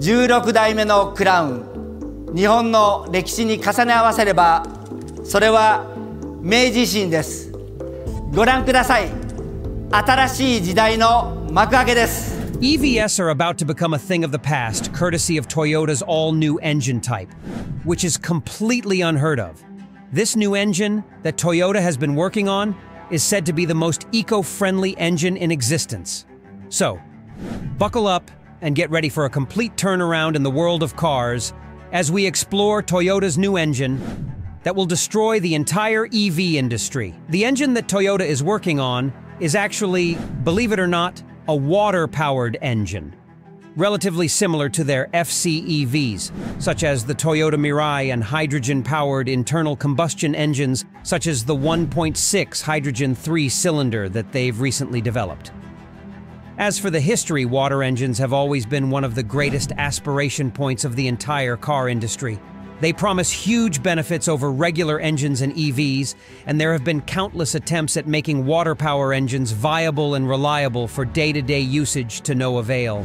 16代目のクラウン日本の歴史に重ね合わせればそれは明治維新ですご覧ください新しい時代の幕開けです EVs are about to become a thing of the past, courtesy of Toyota's all new engine type, which is completely unheard of. This new engine that Toyota has been working on is said to be the most eco friendly engine in existence. So, buckle up and get ready for a complete turnaround in the world of cars as we explore Toyota's new engine that will destroy the entire EV industry. The engine that Toyota is working on is actually, believe it or not, a water-powered engine, relatively similar to their FCEVs, such as the Toyota Mirai and hydrogen-powered internal combustion engines such as the 1.6 hydrogen 3-cylinder that they've recently developed. As for the history, water engines have always been one of the greatest aspiration points of the entire car industry. They promise huge benefits over regular engines and EVs, and there have been countless attempts at making water power engines viable and reliable for day-to-day usage to no avail.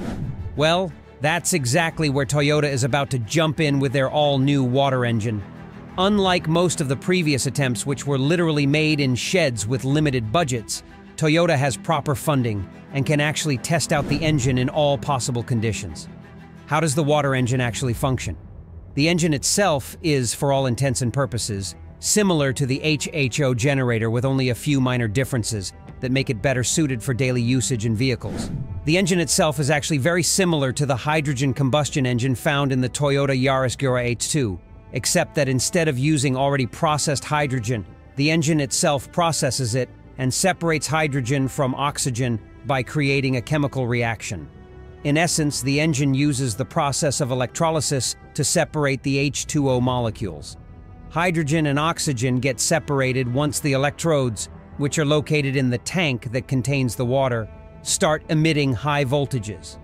Well, that's exactly where Toyota is about to jump in with their all-new water engine. Unlike most of the previous attempts which were literally made in sheds with limited budgets, Toyota has proper funding and can actually test out the engine in all possible conditions. How does the water engine actually function? The engine itself is, for all intents and purposes, similar to the HHO generator with only a few minor differences that make it better suited for daily usage in vehicles. The engine itself is actually very similar to the hydrogen combustion engine found in the Toyota Yaris Gura H2, except that instead of using already processed hydrogen, the engine itself processes it and separates hydrogen from oxygen by creating a chemical reaction. In essence, the engine uses the process of electrolysis to separate the H2O molecules. Hydrogen and oxygen get separated once the electrodes, which are located in the tank that contains the water, start emitting high voltages.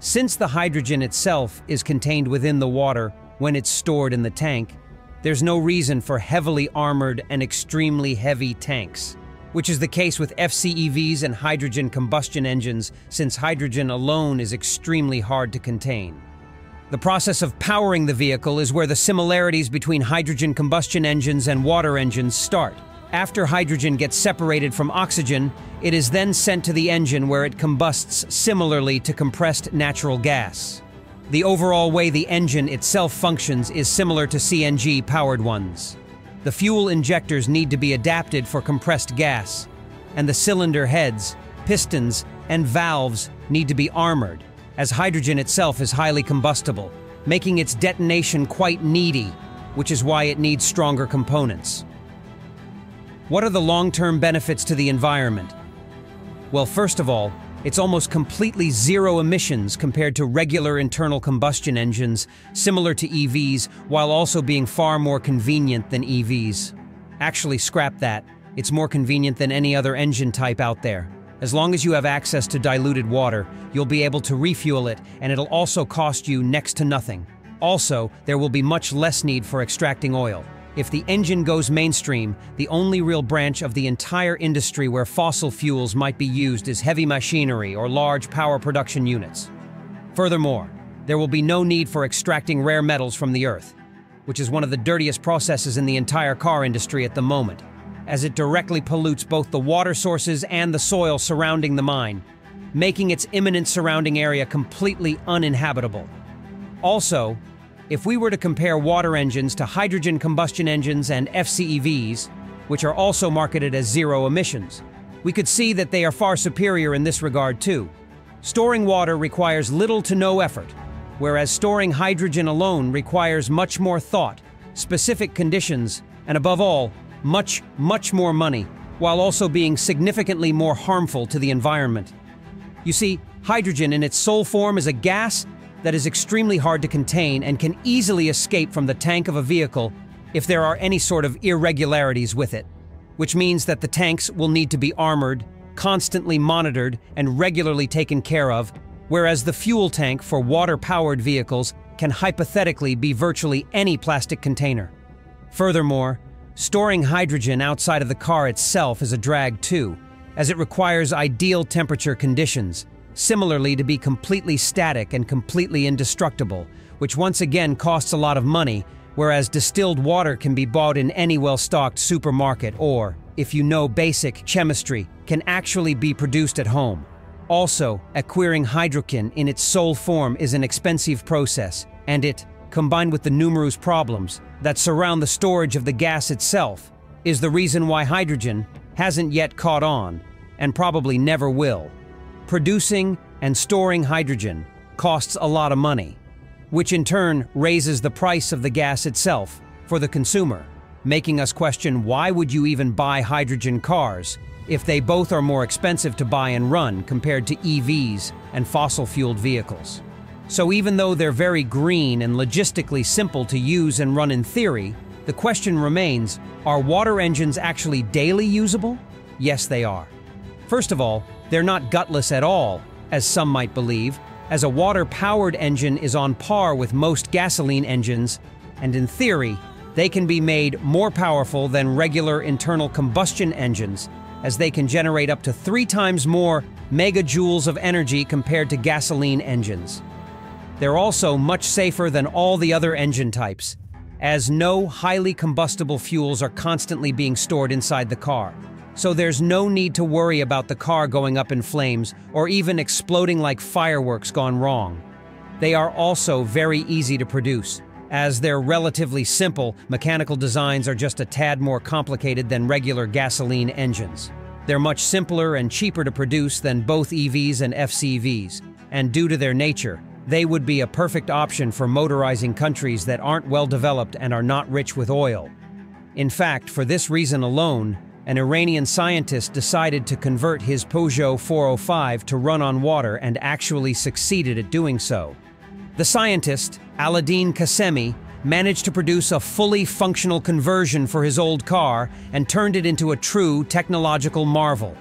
Since the hydrogen itself is contained within the water when it's stored in the tank, there's no reason for heavily armored and extremely heavy tanks which is the case with FCEVs and hydrogen combustion engines since hydrogen alone is extremely hard to contain. The process of powering the vehicle is where the similarities between hydrogen combustion engines and water engines start. After hydrogen gets separated from oxygen, it is then sent to the engine where it combusts similarly to compressed natural gas. The overall way the engine itself functions is similar to CNG-powered ones. The fuel injectors need to be adapted for compressed gas, and the cylinder heads, pistons, and valves need to be armored, as hydrogen itself is highly combustible, making its detonation quite needy, which is why it needs stronger components. What are the long-term benefits to the environment? Well, first of all, it's almost completely zero emissions compared to regular internal combustion engines, similar to EVs, while also being far more convenient than EVs. Actually, scrap that. It's more convenient than any other engine type out there. As long as you have access to diluted water, you'll be able to refuel it, and it'll also cost you next to nothing. Also, there will be much less need for extracting oil. If the engine goes mainstream, the only real branch of the entire industry where fossil fuels might be used is heavy machinery or large power production units. Furthermore, there will be no need for extracting rare metals from the earth, which is one of the dirtiest processes in the entire car industry at the moment, as it directly pollutes both the water sources and the soil surrounding the mine, making its imminent surrounding area completely uninhabitable. Also, if we were to compare water engines to hydrogen combustion engines and FCEVs, which are also marketed as zero emissions, we could see that they are far superior in this regard too. Storing water requires little to no effort, whereas storing hydrogen alone requires much more thought, specific conditions, and above all, much, much more money, while also being significantly more harmful to the environment. You see, hydrogen in its sole form is a gas that is extremely hard to contain and can easily escape from the tank of a vehicle if there are any sort of irregularities with it, which means that the tanks will need to be armored, constantly monitored, and regularly taken care of, whereas the fuel tank for water-powered vehicles can hypothetically be virtually any plastic container. Furthermore, storing hydrogen outside of the car itself is a drag too, as it requires ideal temperature conditions, similarly to be completely static and completely indestructible, which once again costs a lot of money, whereas distilled water can be bought in any well-stocked supermarket or, if you know basic chemistry, can actually be produced at home. Also, acquiring hydrogen in its sole form is an expensive process, and it, combined with the numerous problems that surround the storage of the gas itself, is the reason why hydrogen hasn't yet caught on, and probably never will. Producing and storing hydrogen costs a lot of money, which in turn raises the price of the gas itself for the consumer, making us question why would you even buy hydrogen cars if they both are more expensive to buy and run compared to EVs and fossil-fueled vehicles. So even though they're very green and logistically simple to use and run in theory, the question remains, are water engines actually daily usable? Yes, they are. First of all, they're not gutless at all, as some might believe, as a water-powered engine is on par with most gasoline engines, and in theory, they can be made more powerful than regular internal combustion engines, as they can generate up to three times more megajoules of energy compared to gasoline engines. They're also much safer than all the other engine types, as no highly combustible fuels are constantly being stored inside the car so there's no need to worry about the car going up in flames or even exploding like fireworks gone wrong. They are also very easy to produce. As they're relatively simple, mechanical designs are just a tad more complicated than regular gasoline engines. They're much simpler and cheaper to produce than both EVs and FCVs, and due to their nature, they would be a perfect option for motorizing countries that aren't well developed and are not rich with oil. In fact, for this reason alone, an Iranian scientist decided to convert his Peugeot 405 to run on water and actually succeeded at doing so. The scientist, Aladdin Qassemi, managed to produce a fully functional conversion for his old car and turned it into a true technological marvel.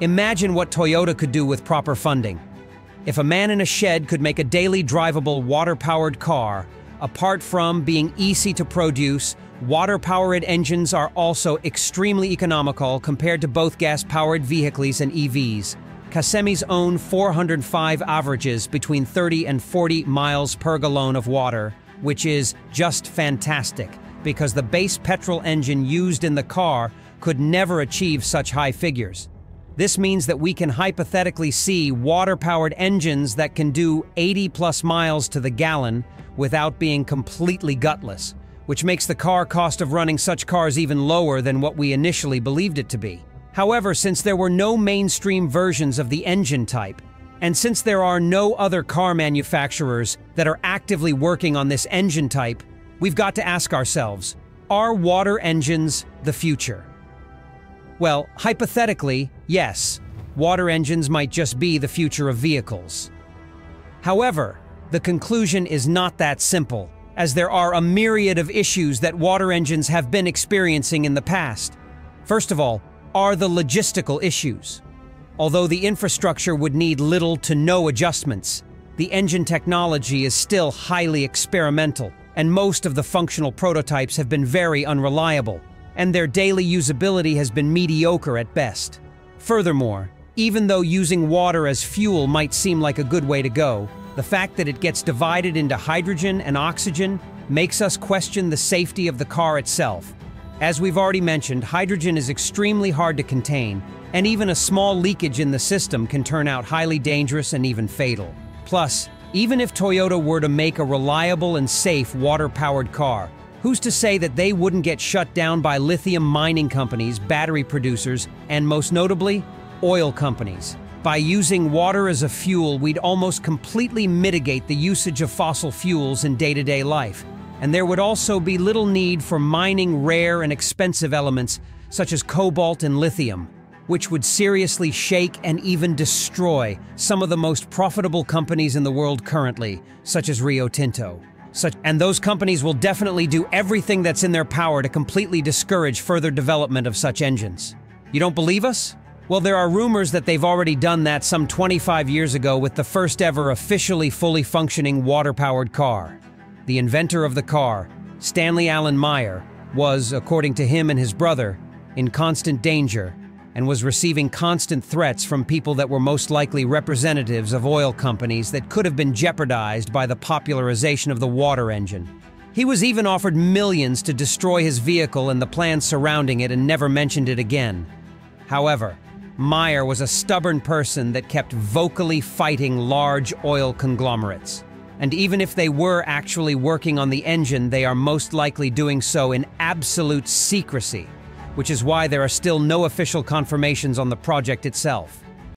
Imagine what Toyota could do with proper funding. If a man in a shed could make a daily drivable water-powered car, apart from being easy to produce, Water-powered engines are also extremely economical compared to both gas-powered vehicles and EVs. Qassemi's own 405 averages between 30 and 40 miles per gallon of water, which is just fantastic, because the base petrol engine used in the car could never achieve such high figures. This means that we can hypothetically see water-powered engines that can do 80 plus miles to the gallon without being completely gutless which makes the car cost of running such cars even lower than what we initially believed it to be. However, since there were no mainstream versions of the engine type, and since there are no other car manufacturers that are actively working on this engine type, we've got to ask ourselves, are water engines the future? Well, hypothetically, yes, water engines might just be the future of vehicles. However, the conclusion is not that simple as there are a myriad of issues that water engines have been experiencing in the past. First of all, are the logistical issues. Although the infrastructure would need little to no adjustments, the engine technology is still highly experimental, and most of the functional prototypes have been very unreliable, and their daily usability has been mediocre at best. Furthermore, even though using water as fuel might seem like a good way to go, the fact that it gets divided into hydrogen and oxygen makes us question the safety of the car itself. As we've already mentioned, hydrogen is extremely hard to contain, and even a small leakage in the system can turn out highly dangerous and even fatal. Plus, even if Toyota were to make a reliable and safe water-powered car, who's to say that they wouldn't get shut down by lithium mining companies, battery producers, and most notably, oil companies? By using water as a fuel, we'd almost completely mitigate the usage of fossil fuels in day-to-day life. And there would also be little need for mining rare and expensive elements such as cobalt and lithium, which would seriously shake and even destroy some of the most profitable companies in the world currently, such as Rio Tinto. Such, and those companies will definitely do everything that's in their power to completely discourage further development of such engines. You don't believe us? Well, there are rumors that they've already done that some 25 years ago with the first ever officially fully functioning water-powered car. The inventor of the car, Stanley Allen Meyer, was, according to him and his brother, in constant danger and was receiving constant threats from people that were most likely representatives of oil companies that could have been jeopardized by the popularization of the water engine. He was even offered millions to destroy his vehicle and the plans surrounding it and never mentioned it again. However, Meyer was a stubborn person that kept vocally fighting large oil conglomerates. And even if they were actually working on the engine, they are most likely doing so in absolute secrecy, which is why there are still no official confirmations on the project itself.